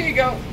Here you go.